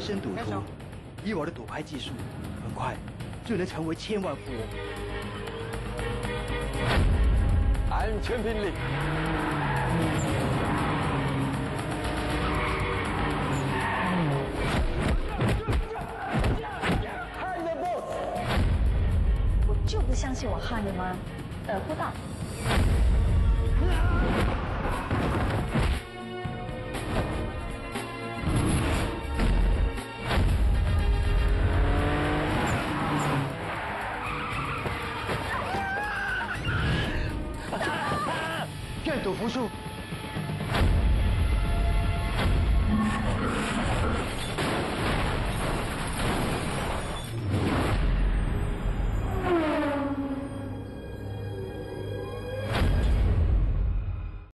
身赌徒，以我的赌牌技术，很快就能成为千万富翁。安全命令。我就不相信我汉尼妈得不到。愿赌服输。